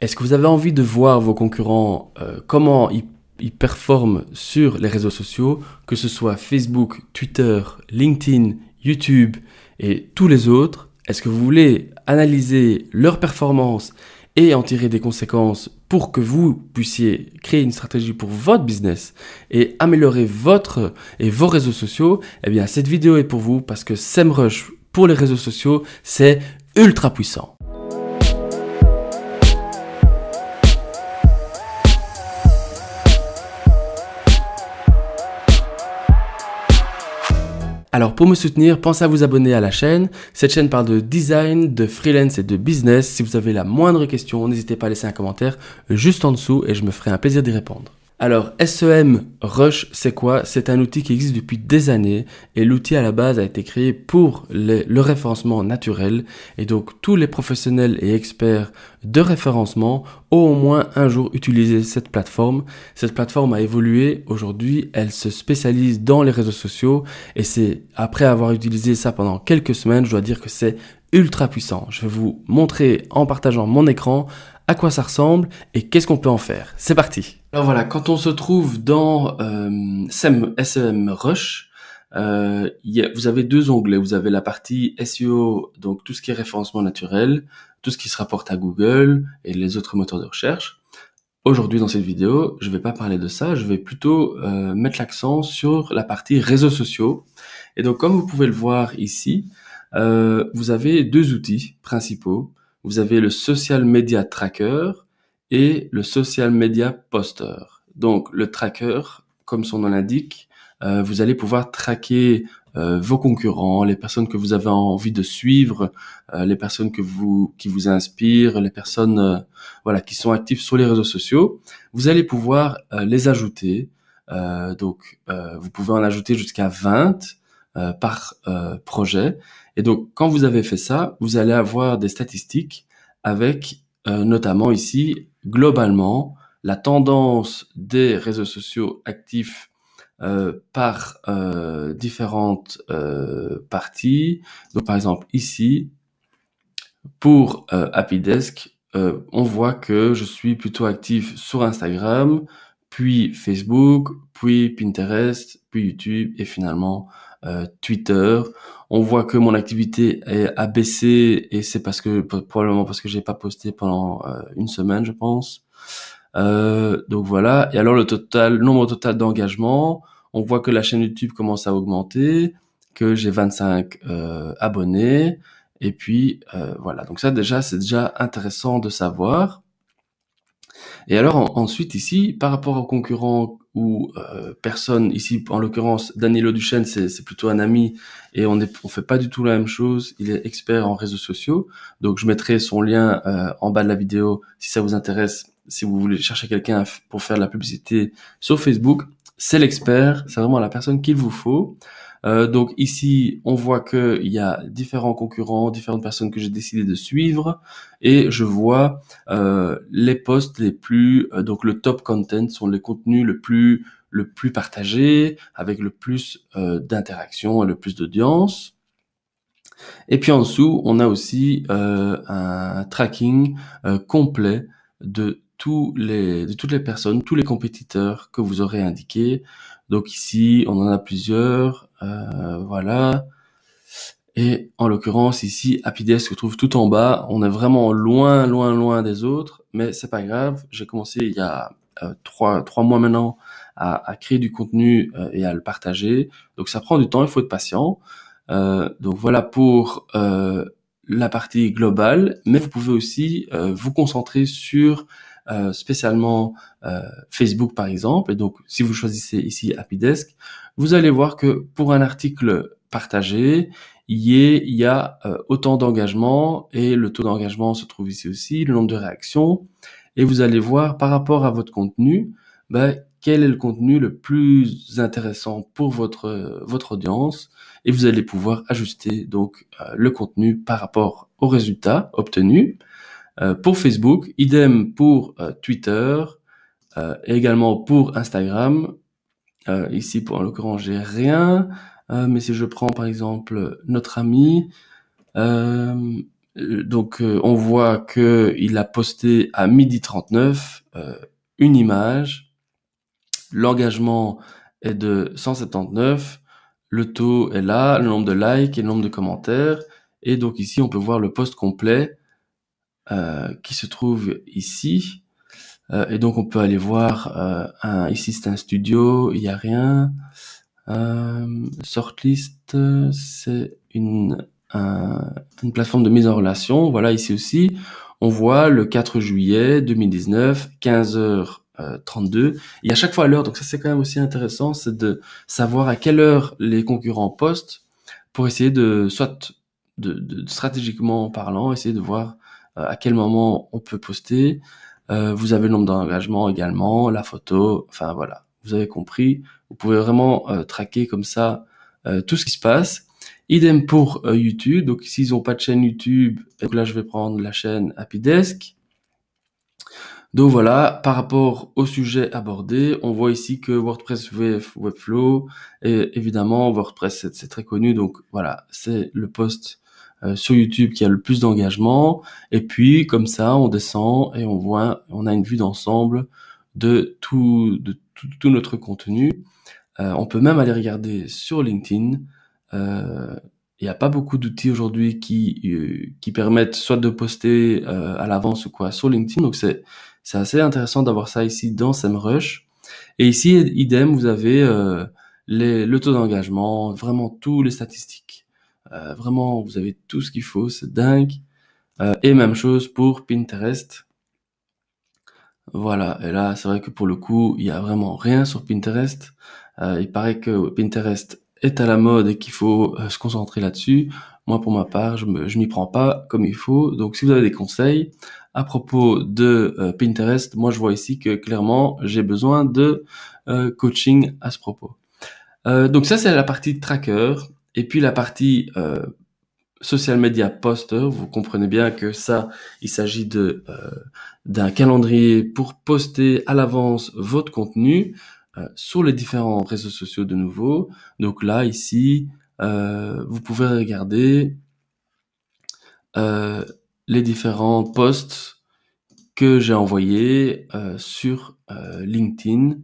Est-ce que vous avez envie de voir vos concurrents, euh, comment ils, ils performent sur les réseaux sociaux, que ce soit Facebook, Twitter, LinkedIn, YouTube et tous les autres? Est-ce que vous voulez analyser leurs performances et en tirer des conséquences pour que vous puissiez créer une stratégie pour votre business et améliorer votre et vos réseaux sociaux, eh bien cette vidéo est pour vous parce que SEMrush pour les réseaux sociaux, c'est ultra puissant. Alors pour me soutenir, pensez à vous abonner à la chaîne. Cette chaîne parle de design, de freelance et de business. Si vous avez la moindre question, n'hésitez pas à laisser un commentaire juste en dessous et je me ferai un plaisir d'y répondre. Alors, SEM Rush, c'est quoi? C'est un outil qui existe depuis des années et l'outil à la base a été créé pour le référencement naturel et donc tous les professionnels et experts de référencement ont au moins un jour utilisé cette plateforme. Cette plateforme a évolué. Aujourd'hui, elle se spécialise dans les réseaux sociaux et c'est après avoir utilisé ça pendant quelques semaines, je dois dire que c'est ultra puissant. Je vais vous montrer en partageant mon écran à quoi ça ressemble et qu'est-ce qu'on peut en faire. C'est parti. Alors voilà, quand on se trouve dans euh, SEM, Rush, euh, vous avez deux onglets. Vous avez la partie SEO, donc tout ce qui est référencement naturel, tout ce qui se rapporte à Google et les autres moteurs de recherche. Aujourd'hui dans cette vidéo, je vais pas parler de ça, je vais plutôt euh, mettre l'accent sur la partie réseaux sociaux. Et donc comme vous pouvez le voir ici, euh, vous avez deux outils principaux vous avez le Social Media Tracker et le Social Media Poster. Donc le tracker, comme son nom l'indique, euh, vous allez pouvoir traquer euh, vos concurrents, les personnes que vous avez envie de suivre, euh, les personnes que vous qui vous inspirent, les personnes voilà qui sont actives sur les réseaux sociaux. Vous allez pouvoir les ajouter. donc vous pouvez en ajouter jusqu'à 20 par projet et donc, quand vous avez fait ça, vous allez avoir des statistiques avec euh, notamment ici, globalement, la tendance des réseaux sociaux actifs euh, par euh, différentes parties. Donc, par exemple, ici, pour Happydesk, on voit que je suis plutôt actif sur Instagram, puis Facebook, puis Pinterest, puis YouTube et finalement euh, Twitter. On voit que mon activité a baissé et c'est parce que probablement parce que j'ai pas posté pendant euh, une semaine, je pense. Euh, donc voilà. Et alors le total, nombre total d'engagement, on voit que la chaîne YouTube commence à augmenter, que j'ai 25 abonnés. Et puis voilà. Donc ça déjà, c'est déjà intéressant de savoir. Et alors ensuite ici, par rapport aux concurrents ou euh, personne, ici en l'occurrence Danilo Duchesne, c'est plutôt un ami et on ne on fait pas du tout la même chose. Il est expert en réseaux sociaux, donc je mettrai son lien euh, en bas de la vidéo si ça vous intéresse. Si vous voulez chercher quelqu'un pour faire de la publicité sur Facebook, c'est l'expert, c'est vraiment la personne qu'il vous faut. Euh, donc ici, on voit qu'il y a différents concurrents, différentes personnes que j'ai décidé de suivre, et je vois euh, les posts les plus, euh, donc le top content sont les contenus le plus le plus partagé, avec le plus d'interaction et le plus d'audience. Et puis en dessous, on a aussi un tracking complet de tous les de toutes les personnes, tous les compétiteurs que vous aurez indiqués. Donc ici, on en a plusieurs. Euh, voilà. Et en l'occurrence ici, Happydesk se trouve tout en bas. On est vraiment loin, loin, loin des autres, mais c'est pas grave. J'ai commencé il y a euh, trois, trois mois maintenant à, à créer du contenu euh, et à le partager. Donc ça prend du temps, il faut être patient. Euh, donc voilà pour la partie globale, mais vous pouvez aussi vous concentrer sur spécialement Facebook par exemple. Et donc si vous choisissez ici Happydesk, vous allez voir que pour un article partagé, il y, a euh, autant d'engagement et le taux d'engagement se trouve ici aussi, le nombre de réactions. Et vous allez voir par rapport à votre contenu, ben, quel est le contenu le plus intéressant pour votre, votre audience. Et vous allez pouvoir ajuster donc euh, le contenu par rapport aux résultats obtenus. Euh, pour Facebook, idem pour Twitter, et également pour Instagram, euh, ici, pour en l'occurrence, j'ai rien. Euh, mais si je prends par exemple notre ami, euh, donc on voit que il a posté à midi 39 une image. L'engagement est de 179. Le taux est là, le nombre de likes et le nombre de commentaires. Et donc ici, on peut voir le post complet euh, qui se trouve ici. Euh, et donc on peut aller voir, euh, un, ici c'est un studio, il n'y a rien. Sortlist, c'est une, une plateforme de mise en relation. Voilà, ici aussi, on voit le 4 juillet 2019, 15h32. Il y a chaque fois l'heure, donc ça c'est quand même aussi intéressant, c'est de savoir à quelle heure les concurrents postent pour essayer de, soit de, de stratégiquement parlant, essayer de voir euh, à quel moment on peut poster. Euh, vous avez le nombre d'engagements également, la photo, enfin voilà, vous avez compris. Vous pouvez vraiment euh, traquer comme ça tout ce qui se passe. Idem pour YouTube. Donc s'ils n'ont pas de chaîne YouTube, donc là je vais prendre la chaîne Happy Desk. Donc voilà, par rapport au sujet abordé, on voit ici que WordPress Webflow, et évidemment WordPress c'est très connu, donc voilà, c'est le post euh, sur YouTube qui a le plus d'engagement. Et puis comme ça, on descend et on voit, on a une vue d'ensemble de tout, de tout, notre contenu. Euh, on peut même aller regarder sur LinkedIn. Euh, il n'y a pas beaucoup d'outils aujourd'hui qui qui permettent soit de poster à l'avance ou quoi sur LinkedIn. Donc c'est c'est assez intéressant d'avoir ça ici dans SEMrush. Et ici, idem, vous avez les, le taux d'engagement, vraiment tous les statistiques. Euh, vraiment, vous avez tout ce qu'il faut, c'est dingue. Euh, et même chose pour Pinterest. Voilà, et là, c'est vrai que pour le coup, il y a vraiment rien sur Pinterest. Euh, il paraît que Pinterest est à la mode et qu'il faut se concentrer là-dessus. Moi, pour ma part, je, je m'y prends pas comme il faut. Donc, si vous avez des conseils à propos de Pinterest, moi, je vois ici que clairement, j'ai besoin de coaching à ce propos. donc ça, c'est la partie tracker. Et puis la partie euh, social media poster, vous comprenez bien que ça, il s'agit de euh, d'un calendrier pour poster à l'avance votre contenu euh, sur les différents réseaux sociaux de nouveau. Donc là, ici, euh, vous pouvez regarder euh, les différents posts que j'ai envoyés sur LinkedIn.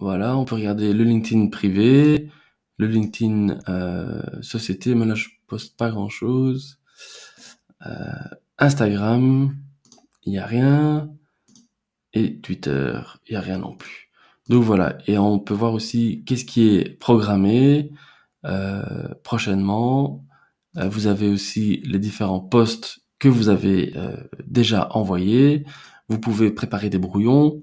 voilà, on peut regarder le LinkedIn privé, le LinkedIn euh, société, mais là je poste pas grand chose. Euh, Instagram, il n'y a rien. Et Twitter, il n'y a rien non plus. Donc voilà, et on peut voir aussi qu'est-ce qui est programmé euh, prochainement. Euh, vous avez aussi les différents posts que vous avez déjà envoyés. Vous pouvez préparer des brouillons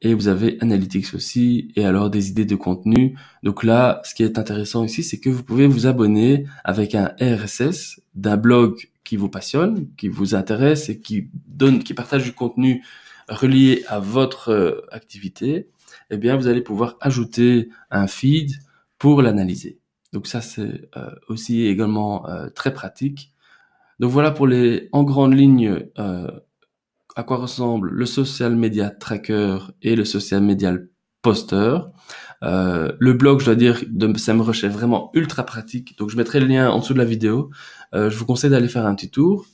et vous avez Analytics aussi, et alors des idées de contenu. Donc là, ce qui est intéressant ici, c'est que vous pouvez vous abonner avec un RSS d'un blog qui vous passionne, qui vous intéresse et qui donne, qui partage du contenu relié à votre euh, activité. Eh bien, vous allez pouvoir ajouter un feed pour l'analyser. Donc ça, c'est euh, aussi également euh, très pratique. Donc voilà pour les, en grande ligne, à quoi ressemble le social media tracker et le social media poster. Euh, le blog, je dois dire, de SEMrush est vraiment ultra pratique. Donc, je mettrai le lien en dessous de la vidéo. Euh, je vous conseille d'aller faire un petit tour.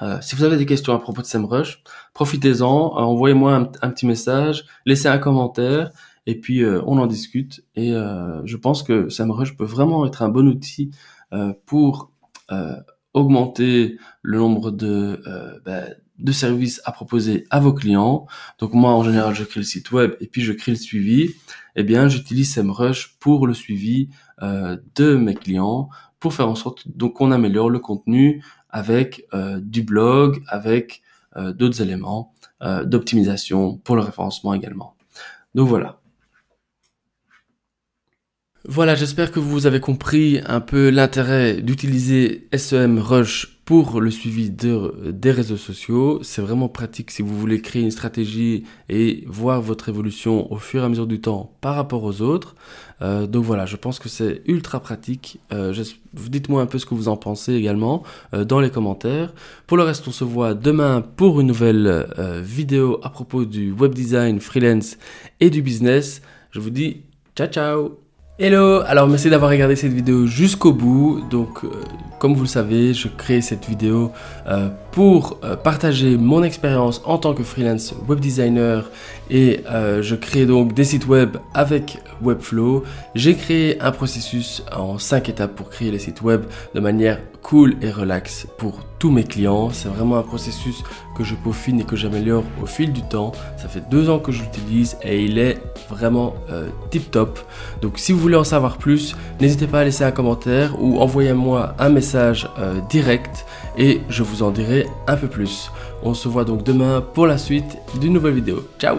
Euh, si vous avez des questions à propos de SEMrush, profitez-en, envoyez-moi un, petit message, laissez un commentaire, et puis on en discute. Et je pense que SEMrush peut vraiment être un bon outil pour augmenter le nombre de, ben, de services à proposer à vos clients. Donc moi, en général, je crée le site web et puis je crée le suivi. Eh bien, j'utilise SEMrush pour le suivi euh, de mes clients, pour faire en sorte donc qu'on améliore le contenu avec euh, du blog, avec euh, d'autres éléments d'optimisation pour le référencement également. Donc voilà. Voilà, j'espère que vous avez compris un peu l'intérêt d'utiliser SEMrush pour le suivi de, des réseaux sociaux. C'est vraiment pratique si vous voulez créer une stratégie et voir votre évolution au fur et à mesure du temps par rapport aux autres. Euh, donc voilà, je pense que c'est ultra pratique. Euh, Dites-moi un peu ce que vous en pensez également euh, dans les commentaires. Pour le reste, on se voit demain pour une nouvelle vidéo à propos du web design, freelance et du business. Je vous dis ciao ciao Hello, alors merci d'avoir regardé cette vidéo jusqu'au bout. Donc, euh, comme vous le savez, je crée cette vidéo euh, pour euh, partager mon expérience en tant que freelance web designer et je crée donc des sites web avec Webflow. J'ai créé un processus en 5 étapes pour créer les sites web de manière cool et relax pour tous mes clients. C'est vraiment un processus que je peaufine et que j'améliore au fil du temps. Ça fait deux ans que je l'utilise et il est vraiment tip top. Donc si vous voulez en savoir plus, n'hésitez pas à laisser un commentaire ou envoyez-moi un message euh, direct et je vous en dirai un peu plus. On se voit donc demain pour la suite d'une nouvelle vidéo. Ciao